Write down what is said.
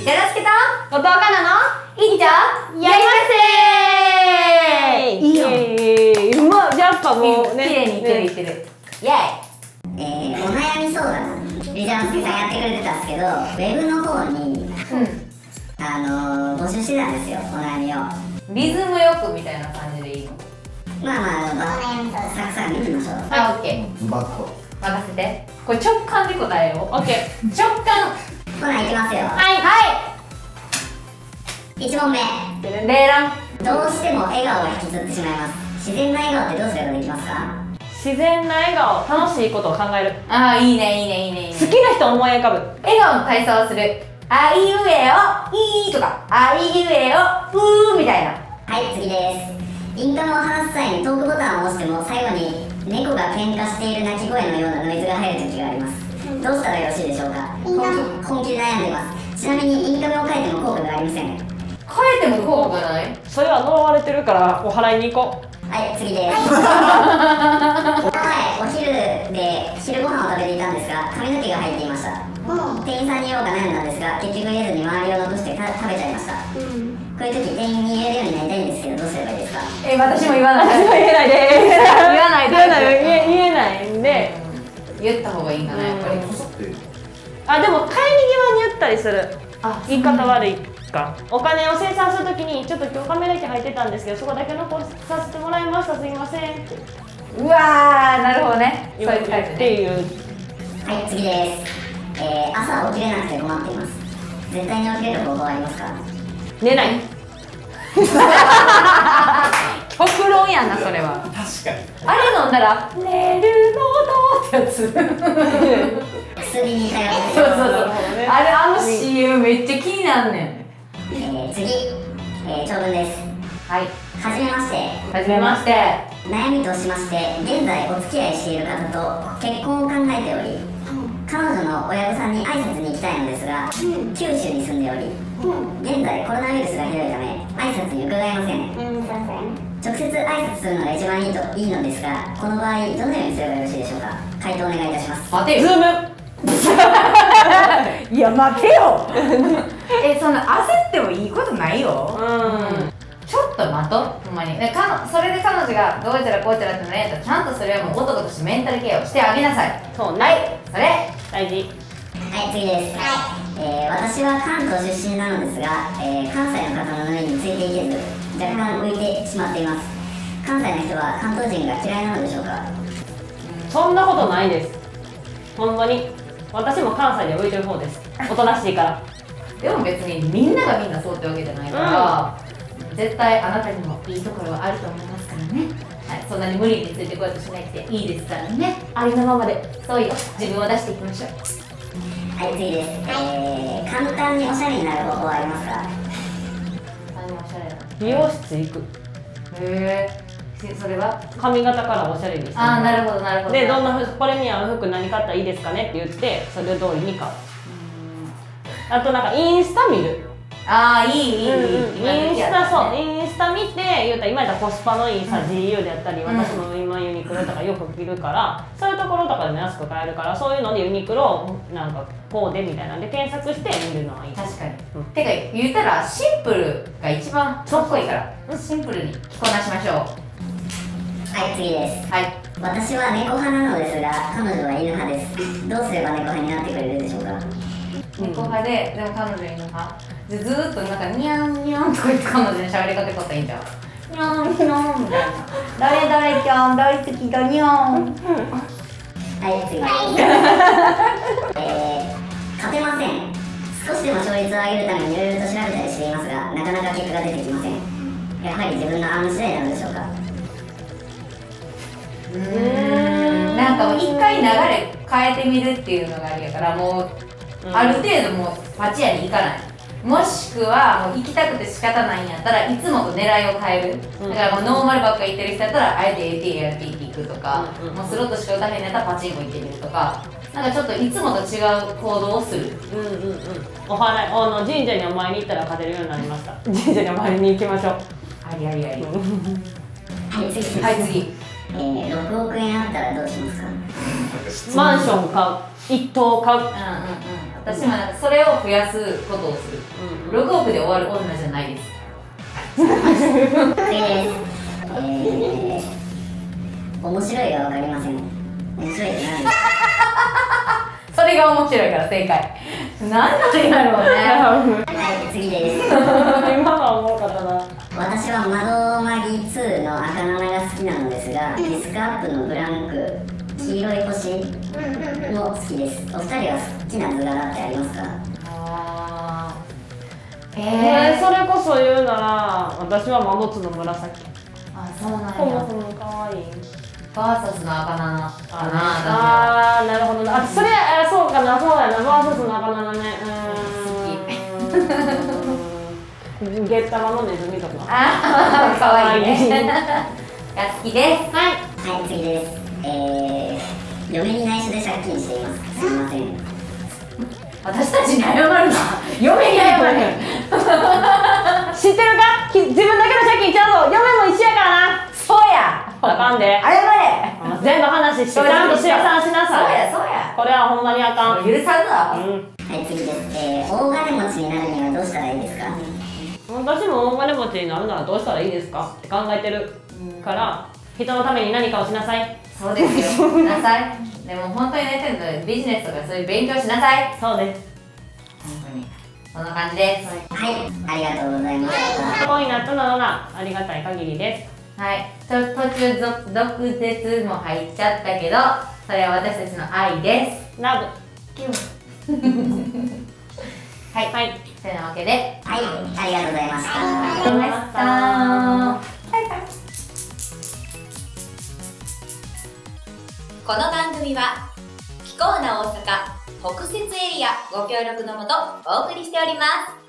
寺助と後藤かなの？いっちゃんやりませーいいよイエーイ。うまっやっぱもうね。綺麗にいってるいってる、イェイ。えー、お悩み相談。リジャンスケさんやってくれてたんですけどウェブの方にうん。あのー、募集してたんですよお悩みを。リズムよくみたいな感じでいいの？まあまああのばサクサクいきましょう。あ、オッケズバッとー任せて。これ直感で答えよう。オッケ直感ほないきますよ。はい。は1問目。いレーランどうしても笑顔が引きつってしまいます。自然な笑顔ってどうすればできますか？ー自然な笑顔楽しいことを考える。ああいいねいいねいいね。いいね好きな人を思い浮かぶ。笑顔の体操をする。あいうえおいいとか。あいうえおうーみたいな。はい次です。インカムを話す際にトークボタンを押しても最後に猫が喧嘩している鳴き声のようなノイズが入る時がありますどうしたらよろしいでしょうか？本気本気で悩んでいます。ちなみにインカムを書いても効果がありません。変えても効果がない？それは呪われてるからお祓いに行こはい次です。はい。お昼で昼ご飯を食べていたんですが髪の毛が入っていました店員さんに言おうか悩んだんですが結局言えずに周りを残してた食べちゃいました、こういう時店員に言えるようになりたいんですけどどうすればいいですか？え私も言わない。う 言えないで 言わないで。言えない言った方がいいかなやっぱり。であでも帰り際に言ったりする。あ言い方悪いか。お金を生産するときにちょっと今日カメラ機入ってたんですけどそこだけ残させてもらいましたすいませんって。うわーなるほどね。そう言いうタイプねっていう。はい次です。えー、朝起きれなくて困っています。絶対に起きれる方法はありますか？寝ない。極論やんなそれは。確かに。あれ飲んだら「寝るのど」ってやつ。薬に頼ってそうそうそう。ねあれあの CM めっちゃ気になんねんえー、次、えー、長文です。はい。はじめまして。はじめまして。悩みとしまして現在お付き合いしている方と結婚を考えており彼女の親御さんに挨拶に行きたいのですが、九州に住んでおり、現在コロナウイルスがひどいため挨拶に伺えません、直接挨拶するのが一番いいといいのですがこの場合どのようにすればよろしいでしょうか？回答お願いいたします。待てよズーム。いや待てよ。えそんな焦ってもいいことないよ。うん。ちょっと待とうほんまに。でかのそれで彼女がどうちゃらこうちゃらって悩んだらちゃんとそれはもう男としてメンタルケアをしてあげなさい。そうねはい。それ。大事。はい次です、えー私は関東出身なのですが、えー関西の方のノリについていけず若干浮いてしまっています。関西の人は関東人が嫌いなのでしょうか？そんなことないです。本当に。私も関西で浮いてる方です。おとなしいから。でも別にみんながみんなそうってわけじゃないから、絶対あなたにもいいところはあると思いますからね。はい、そんなに無理についてこようとしなくていいですからね。ありのままで。そうよ。自分を出していきましょうはい次です、えー簡単におしゃれになる方法はありますか？美容室行く。へえそれは髪型からおしゃれにしてああなるほどなるほど。でどんな服これに合う服何買ったらいいですかねって言ってそれ通りに買うあとなんかインスタ見るああいいいいいい、今インスタそうインスタ見て言うたら今やったらコスパのいいさ、うん GU であったり私も今ユニクロとかよく着るから、そういうところとかでも安く買えるからそういうのでユニクロなんかこうでみたいなんで検索して見るのはいい確かに、うんてか言うたらシンプルが一番かっこいいからシンプルに着こなしましょうはい次ですはい私は猫派なのですが彼女は犬派ですどうすれば猫派になってくれるでしょうか猫派ででも彼女犬派でずーっとなんかニャンニャンとか言って彼女に喋りかけとったらいいんじゃんニャンニャンみたいな。誰誰ちゃん大好きだニャン。はい次。えー、勝てません。少しでも勝率を上げるためにいろいろと調べたりしていますがなかなか結果が出てきません。やはり自分のアーム次第なのでしょうか？うーん。なんかもう一回流れ変えてみるっていうのがありやからもう、うんある程度もうパチ屋に行かない。もしくはもう行きたくて仕方ないんやったらいつもと狙いを変える、うん。だからもうノーマルばっかり行ってる人やったらあえて ATLT 行くとか、うんうん。もうスロットしか打たへんやったらパチンコ行ってみるとか。なんかちょっといつもと違う行動をする。うんうんうん。お祓いあの神社にお参りに行ったら勝てるようになりました。神社にお参りに行きましょう。ありありありはい次。はい次。えー、6億円あったらどうしますか？マンション買う一棟買う。うんうんうん。私もなんかそれを増やすことをする、6億で終わる女じゃないです。面白いが分かりません。面白いって何それが面白いから正解。何なんやろうね。はい次です。今はおもろかったな私は窓マギ2の赤七が好きなのですがディスクアップのブランク黄色い星も好きです。お二人は好きな図柄ってありますか？あー。えー、えー、それこそ言うなら私はマモツの紫。あそうなんや。こもこもかわい。いバーサスの赤七かな。あーなるほどなあそれあそうかな。そうやな。バーサスの赤なね。うーん。ゲッタマのネズミとか。あーかわいいね。が好きです。はい。はい次ですえー、嫁に内緒で借金しています。すみません。私たちに謝るな。嫁に謝れ 知ってるか？き自分だけの借金ちゃうぞ。嫁も一緒やからな。そうや。あかんで。謝れ。全部話してちゃんと清算しなさい。そうやそうや。これはほんまにあかん。許さんぞうん。はい次です。えー、大金持ちになるにはどうしたらいいですか？私も大金持ちになるならどうしたらいいですか？って考えてるから人のために何かをしなさい。そうですよ。なさい。でも本当にねてるビジネスとかそういう勉強しなさい。そうです本当に。そんな感じです。はい。ありがとうございました。ここになったのがありがたい限りです。はい、と途中ぞ毒舌も入っちゃったけどそれは私たちの愛です。ラブはい、はい。というわけで。はい。ありがとうございました幸な大阪北摂エリアご協力のもとお送りしております。